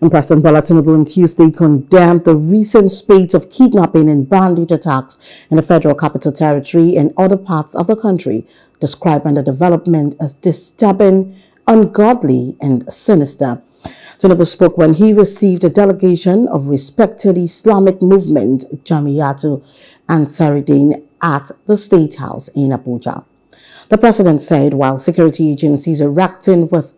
And President Bola Tinubu on Tuesday condemned the recent spate of kidnapping and bandit attacks in the Federal Capital Territory and other parts of the country, describing the development as disturbing, ungodly, and sinister. Tinubu spoke when he received a delegation of respected Islamic movement Jamiyatu Ansarudeen at the State House in Abuja. The president said while security agencies are acting with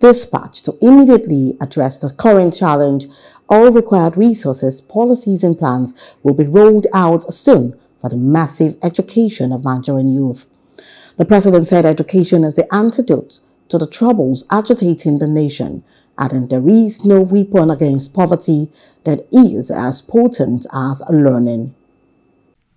dispatch to immediately address the current challenge, all required resources, policies and plans will be rolled out soon for the massive education of Nigerian youth. The president said education is the antidote to the troubles agitating the nation, adding there is no weapon against poverty that is as potent as learning.